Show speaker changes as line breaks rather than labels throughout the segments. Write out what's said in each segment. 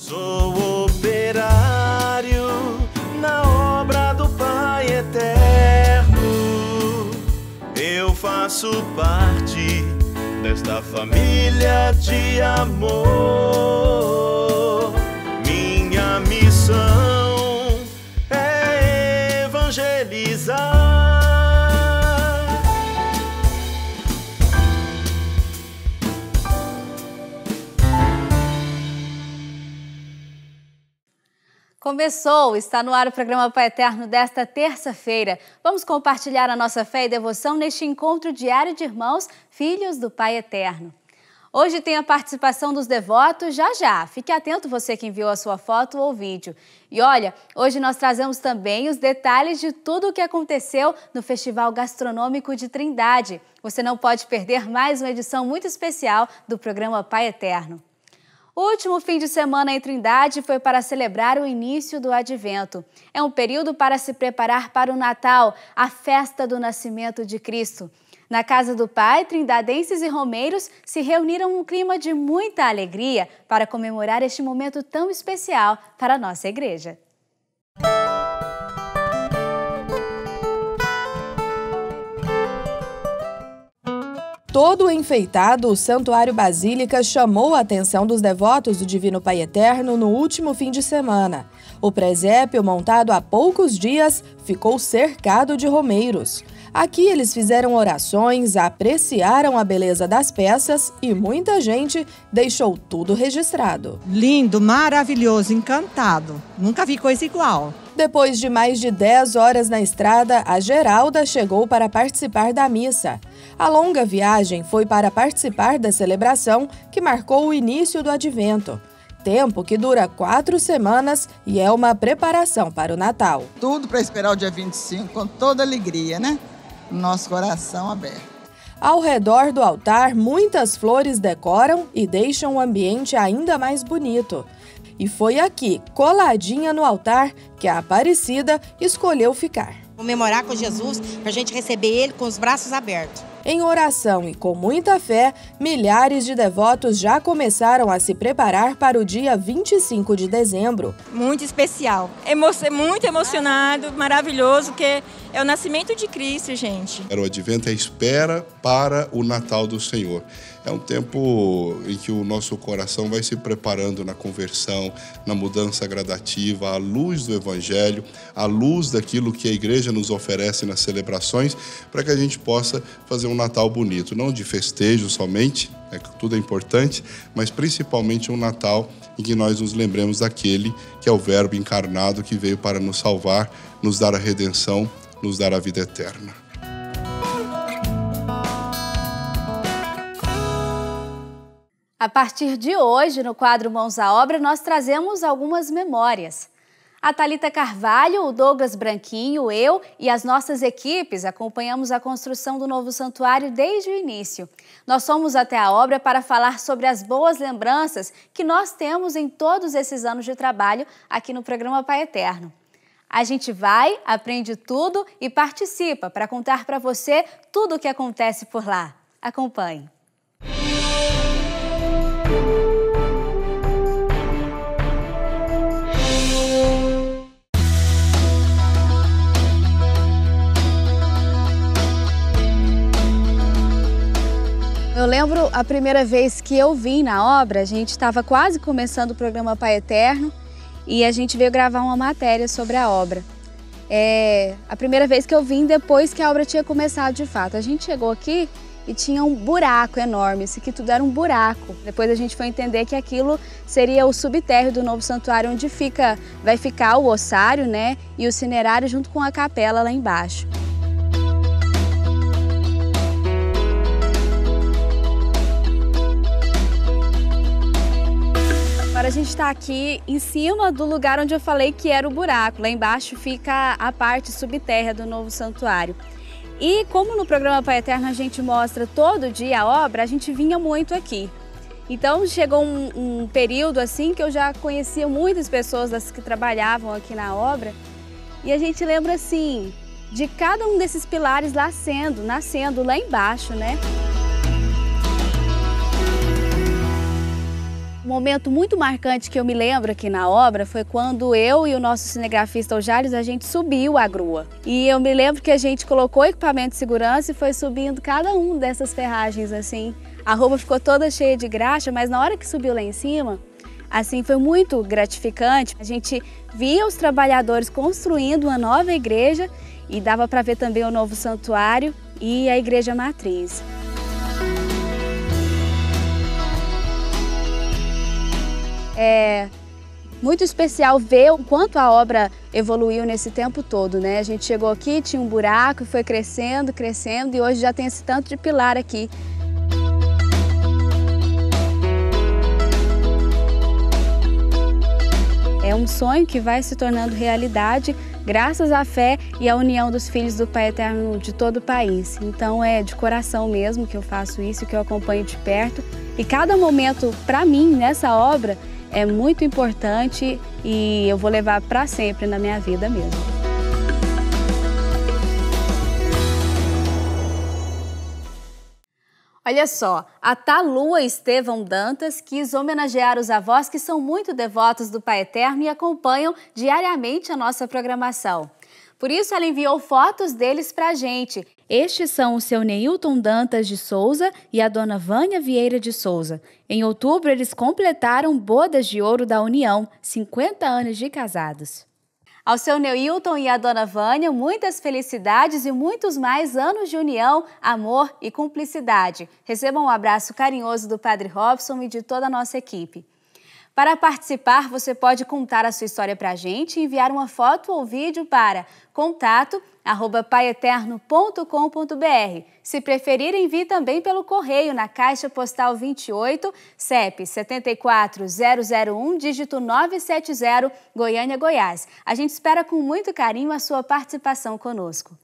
Sou operário na obra do Pai Eterno. Eu faço parte desta família de amor.
Começou, está no ar o programa Pai Eterno desta terça-feira. Vamos compartilhar a nossa fé e devoção neste encontro diário de irmãos, filhos do Pai Eterno. Hoje tem a participação dos devotos já já. Fique atento você que enviou a sua foto ou vídeo. E olha, hoje nós trazemos também os detalhes de tudo o que aconteceu no Festival Gastronômico de Trindade. Você não pode perder mais uma edição muito especial do programa Pai Eterno. O último fim de semana em Trindade foi para celebrar o início do Advento. É um período para se preparar para o Natal, a festa do nascimento de Cristo. Na casa do Pai, trindadenses e romeiros se reuniram num clima de muita alegria para comemorar este momento tão especial para a nossa igreja.
Todo enfeitado, o Santuário Basílica chamou a atenção dos devotos do Divino Pai Eterno no último fim de semana. O presépio, montado há poucos dias, ficou cercado de romeiros. Aqui eles fizeram orações, apreciaram a beleza das peças e muita gente deixou tudo registrado.
Lindo, maravilhoso, encantado. Nunca vi coisa igual.
Depois de mais de 10 horas na estrada, a Geralda chegou para participar da missa. A longa viagem foi para participar da celebração que marcou o início do advento. Tempo que dura quatro semanas e é uma preparação para o Natal.
Tudo para esperar o dia 25 com toda alegria, né? Nosso coração aberto.
Ao redor do altar, muitas flores decoram e deixam o ambiente ainda mais bonito. E foi aqui, coladinha no altar, que a Aparecida escolheu ficar.
Comemorar com Jesus, para a gente receber Ele com os braços abertos.
Em oração e com muita fé, milhares de devotos já começaram a se preparar para o dia 25 de dezembro.
Muito especial, Emo muito emocionado, maravilhoso, que é o nascimento de Cristo, gente.
O advento é a espera para o Natal do Senhor. É um tempo em que o nosso coração vai se preparando na conversão, na mudança gradativa, à luz do Evangelho, à luz daquilo que a igreja nos oferece nas celebrações, para que a gente possa fazer um Natal bonito, não de festejo somente, é, tudo é importante, mas principalmente um Natal em que nós nos lembremos daquele que é o Verbo encarnado que veio para nos salvar, nos dar a redenção, nos dar a vida eterna.
A partir de hoje, no quadro Mãos à Obra, nós trazemos algumas memórias. A Talita Carvalho, o Douglas Branquinho, eu e as nossas equipes acompanhamos a construção do novo santuário desde o início. Nós fomos até a obra para falar sobre as boas lembranças que nós temos em todos esses anos de trabalho aqui no programa Pai Eterno. A gente vai, aprende tudo e participa para contar para você tudo o que acontece por lá. Acompanhe. Lembro a primeira vez que eu vim na obra, a gente estava quase começando o programa Pai Eterno e a gente veio gravar uma matéria sobre a obra. É a primeira vez que eu vim depois que a obra tinha começado de fato. A gente chegou aqui e tinha um buraco enorme, isso aqui tudo era um buraco. Depois a gente foi entender que aquilo seria o subtérreo do novo santuário, onde fica, vai ficar o ossário né, e o cinerário junto com a capela lá embaixo. Agora a gente está aqui em cima do lugar onde eu falei que era o buraco. Lá embaixo fica a parte subterrânea do novo santuário. E como no programa Pai Eterno a gente mostra todo dia a obra, a gente vinha muito aqui. Então chegou um, um período assim que eu já conhecia muitas pessoas das que trabalhavam aqui na obra e a gente lembra assim de cada um desses pilares nascendo, nascendo lá embaixo, né? Um momento muito marcante que eu me lembro aqui na obra foi quando eu e o nosso cinegrafista o Jales, a gente subiu a grua. E eu me lembro que a gente colocou equipamento de segurança e foi subindo cada um dessas ferragens assim. A roupa ficou toda cheia de graxa, mas na hora que subiu lá em cima, assim foi muito gratificante. A gente via os trabalhadores construindo uma nova igreja e dava para ver também o novo santuário e a igreja matriz. É muito especial ver o quanto a obra evoluiu nesse tempo todo, né? A gente chegou aqui, tinha um buraco, foi crescendo, crescendo e hoje já tem esse tanto de pilar aqui. É um sonho que vai se tornando realidade graças à fé e à união dos filhos do Pai Eterno de todo o país. Então é de coração mesmo que eu faço isso, que eu acompanho de perto. E cada momento, para mim, nessa obra, é muito importante e eu vou levar para sempre na minha vida mesmo. Olha só, a Talua Estevão Dantas quis homenagear os avós que são muito devotos do Pai Eterno e acompanham diariamente a nossa programação. Por isso, ela enviou fotos deles para a gente. Estes são o seu Neilton Dantas de Souza e a dona Vânia Vieira de Souza. Em outubro, eles completaram bodas de ouro da União, 50 anos de casados. Ao seu Neilton e à dona Vânia, muitas felicidades e muitos mais anos de união, amor e cumplicidade. Recebam um abraço carinhoso do Padre Robson e de toda a nossa equipe. Para participar, você pode contar a sua história para a gente e enviar uma foto ou vídeo para contato arroba paeterno.com.br. Se preferir, envie também pelo correio na Caixa Postal 28, CEP 74001, dígito 970, Goiânia, Goiás. A gente espera com muito carinho a sua participação conosco.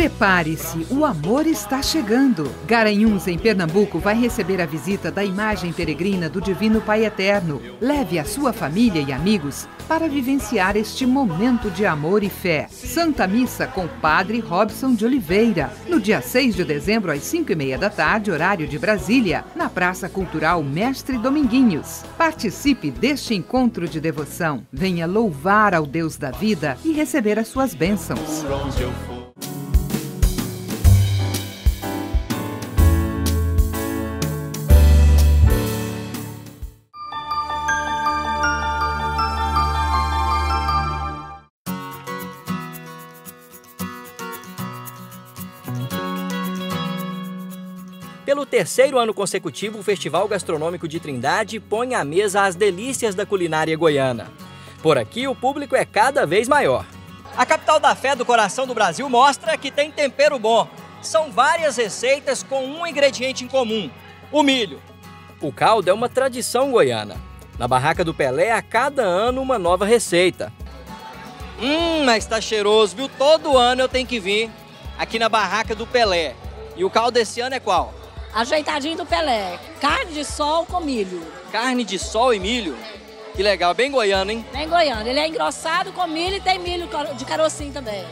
Prepare-se, o amor está chegando. Garanhuns, em Pernambuco, vai receber a visita da imagem peregrina do Divino Pai Eterno. Leve a sua família e amigos para vivenciar este momento de amor e fé. Santa Missa com Padre Robson de Oliveira, no dia 6 de dezembro, às 5 e meia da tarde, horário de Brasília, na Praça Cultural Mestre Dominguinhos. Participe deste encontro de devoção. Venha louvar ao Deus da vida e receber as suas bênçãos.
Pelo terceiro ano consecutivo, o Festival Gastronômico de Trindade põe à mesa as delícias da culinária goiana. Por aqui, o público é cada vez maior. A capital da fé do coração do Brasil mostra que tem tempero bom. São várias receitas com um ingrediente em comum: o milho. O caldo é uma tradição goiana. Na barraca do Pelé, a cada ano uma nova receita. Hum, mas tá cheiroso, viu? Todo ano eu tenho que vir aqui na barraca do Pelé. E o caldo desse ano é qual?
Ajeitadinho do Pelé. Carne de sol com milho.
Carne de sol e milho? Que legal, bem goiano, hein?
Bem goiano. Ele é engrossado com milho e tem milho de carocinho também.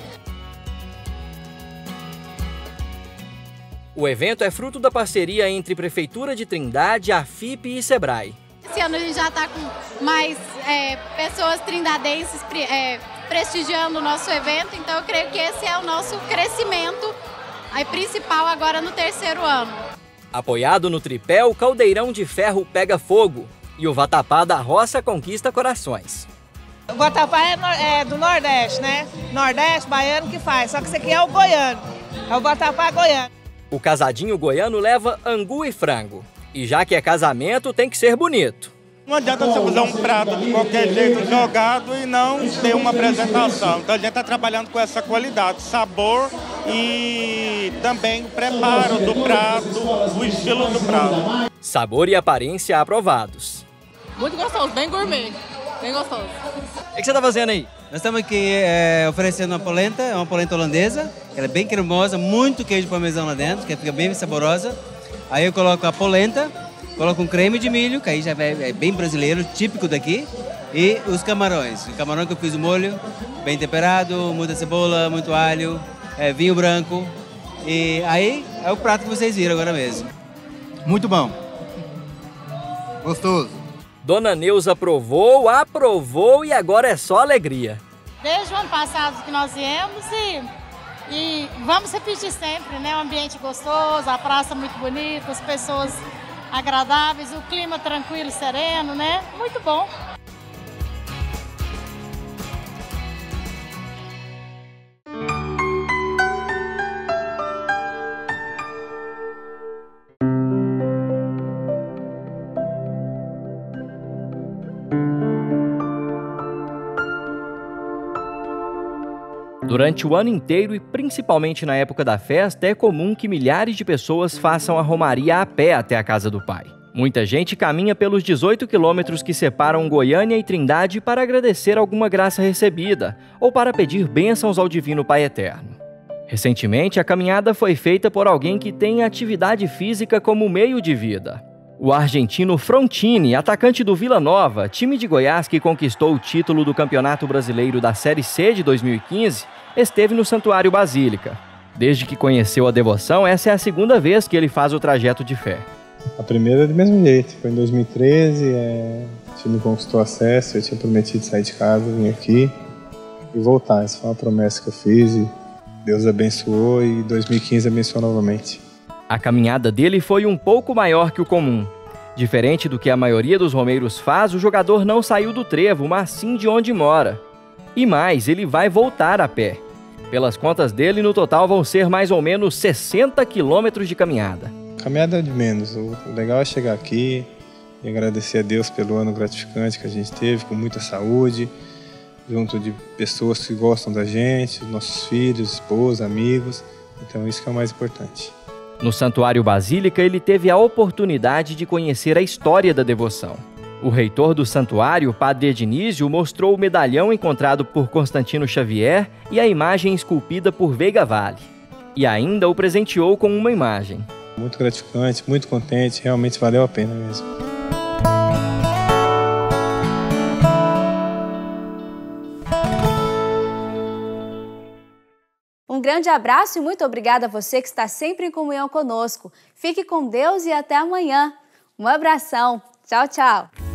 O evento é fruto da parceria entre Prefeitura de Trindade, a FIP e Sebrae.
Esse ano a gente já está com mais é, pessoas trindadenses é, prestigiando o nosso evento, então eu creio que esse é o nosso crescimento aí, principal agora no terceiro ano.
Apoiado no tripé, o caldeirão de ferro pega fogo e o vatapá da roça conquista corações.
O vatapá é, é, do Nordeste, né? Nordeste, baiano que faz, só que esse aqui é o goiano. É o vatapá goiano.
O casadinho goiano leva angu e frango. E já que é casamento, tem que ser bonito.
Não adianta você usar um prato de qualquer jeito jogado e não ter uma apresentação. Então a gente está trabalhando com essa qualidade, sabor e também o preparo do prato, o estilo do prato.
Sabor e aparência aprovados.
Muito gostoso, bem gourmet, bem gostoso.
O que você está fazendo aí?
Nós estamos aqui é, oferecendo uma polenta, é uma polenta holandesa, ela é bem cremosa, muito queijo parmesão lá dentro, que fica bem saborosa. Aí eu coloco a polenta, coloco um creme de milho, que aí já é, é bem brasileiro, típico daqui, e os camarões. O camarão que eu fiz o molho, bem temperado, muita cebola, muito alho, é, vinho branco. E aí é o prato que vocês viram agora mesmo.
Muito bom. Gostoso.
Dona Neuza aprovou, aprovou e agora é só alegria.
Desde o ano passado que nós viemos e, e vamos repetir sempre, né? Um ambiente gostoso, a praça muito bonita, as pessoas agradáveis, o clima tranquilo, sereno, né? Muito bom.
Durante o ano inteiro e principalmente na época da festa, é comum que milhares de pessoas façam a romaria a pé até a casa do Pai. Muita gente caminha pelos 18 quilômetros que separam Goiânia e Trindade para agradecer alguma graça recebida ou para pedir bênçãos ao Divino Pai Eterno. Recentemente, a caminhada foi feita por alguém que tem atividade física como meio de vida. O argentino Frontini, atacante do Vila Nova, time de Goiás que conquistou o título do Campeonato Brasileiro da Série C de 2015, esteve no Santuário Basílica. Desde que conheceu a devoção, essa é a segunda vez que ele faz o trajeto de fé.
A primeira é do mesmo jeito, foi em 2013, é, o time conquistou acesso, eu tinha prometido sair de casa, vir aqui e voltar. Essa foi uma promessa que eu fiz e Deus abençoou e 2015 abençoou novamente.
A caminhada dele foi um pouco maior que o comum. Diferente do que a maioria dos romeiros faz, o jogador não saiu do trevo, mas sim de onde mora. E mais, ele vai voltar a pé. Pelas contas dele, no total vão ser mais ou menos 60 quilômetros de caminhada.
Caminhada é de menos. O legal é chegar aqui e agradecer a Deus pelo ano gratificante que a gente teve, com muita saúde, junto de pessoas que gostam da gente, nossos filhos, esposa, amigos. Então isso que é o mais importante.
No Santuário Basílica, ele teve a oportunidade de conhecer a história da devoção. O reitor do santuário, Padre Ednísio, mostrou o medalhão encontrado por Constantino Xavier e a imagem esculpida por Veiga Vale. E ainda o presenteou com uma imagem.
Muito gratificante, muito contente, realmente valeu a pena mesmo.
Grande abraço e muito obrigada a você que está sempre em comunhão conosco. Fique com Deus e até amanhã. Um abração. Tchau, tchau.